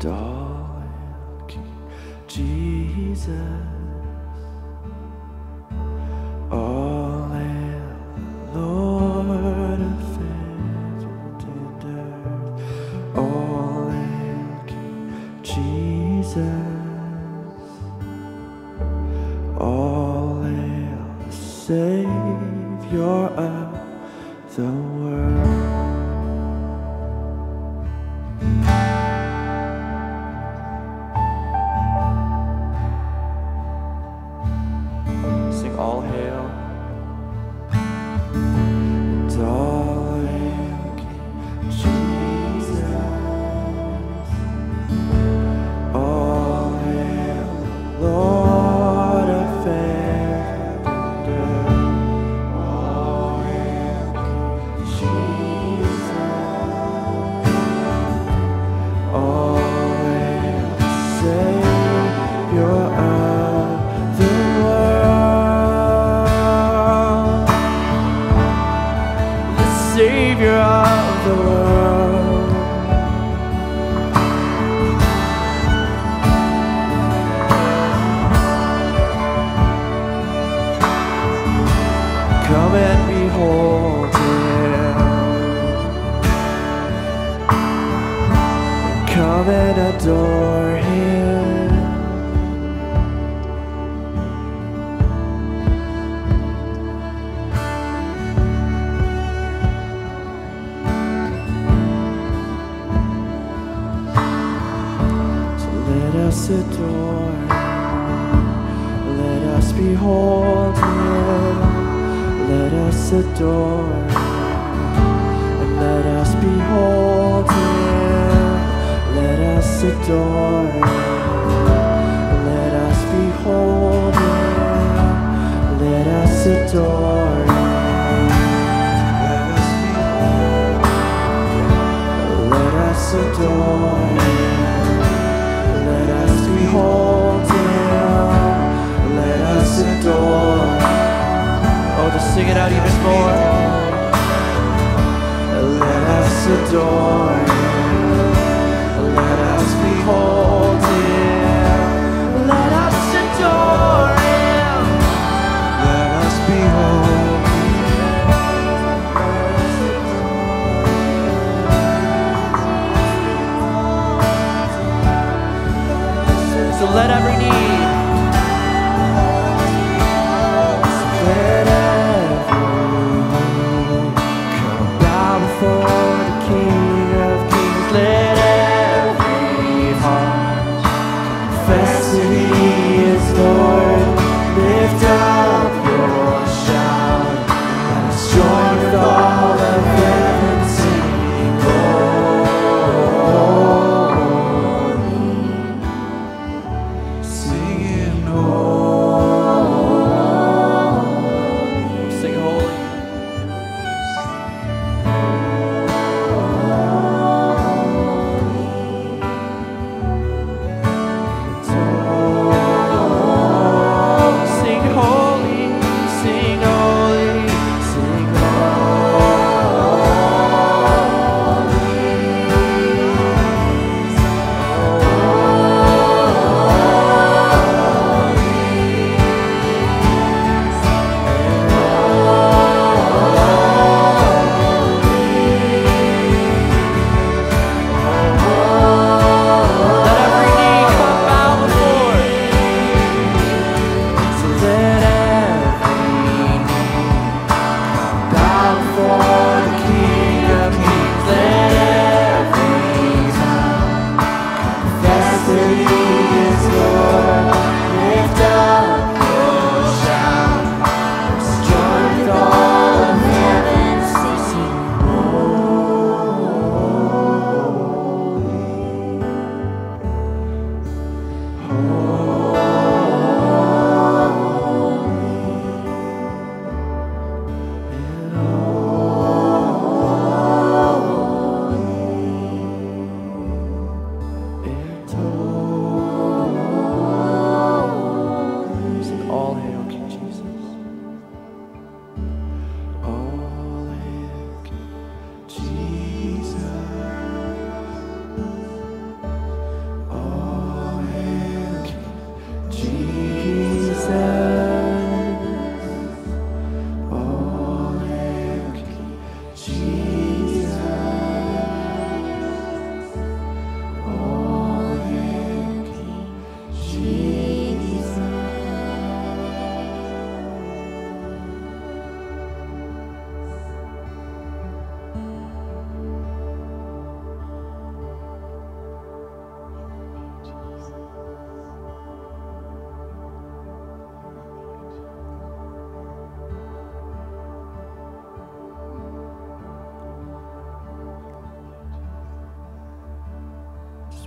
darling Jesus, all hail the Lord of faith earth, all hail King Jesus, all hail the Savior of the world. all hail. adore Him. Let us behold Him. Let us adore Him. Let us behold Him. Let us adore Him.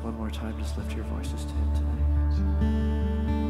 one more time, just lift your voices to Him tonight.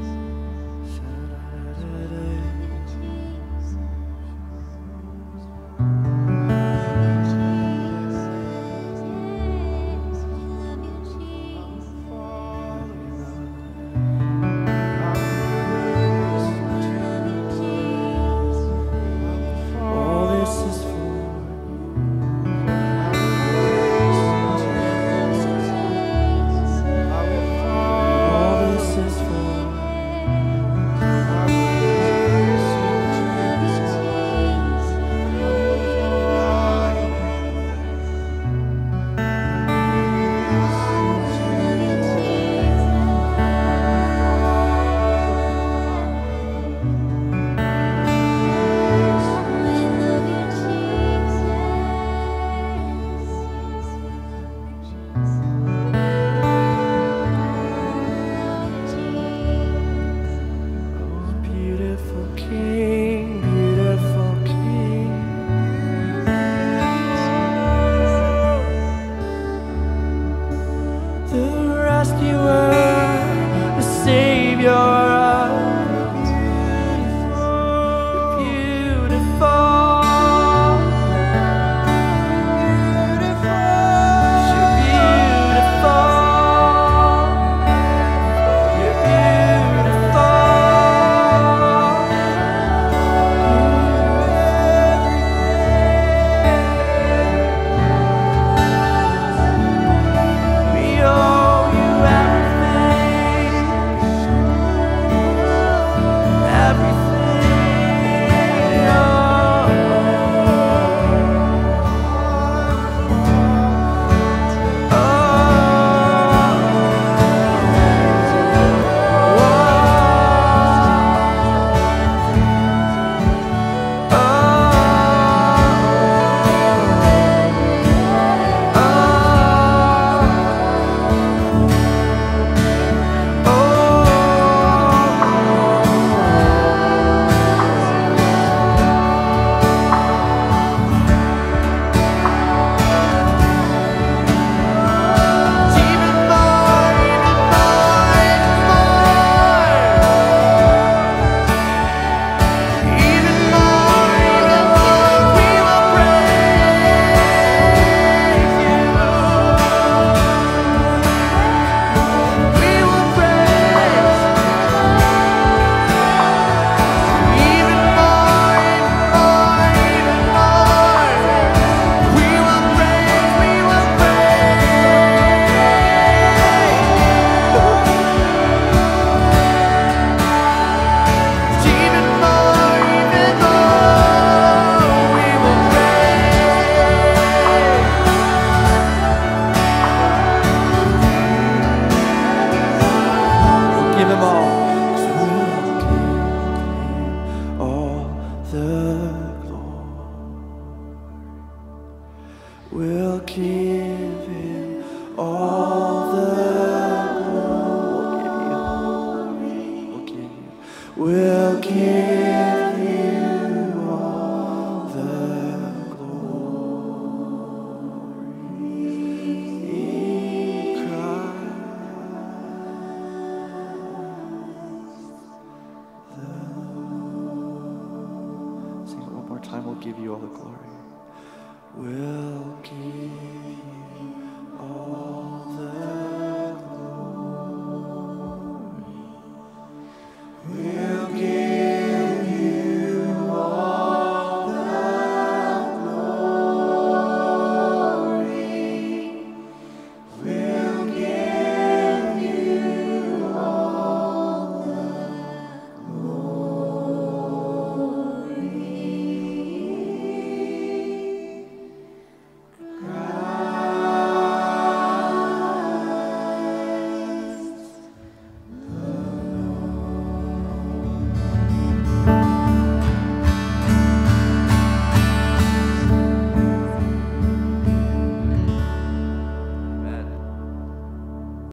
will give him all the glory. We'll give you. We'll give you all the glory. Christ. Sing it one more time. We'll give you all the glory will give all.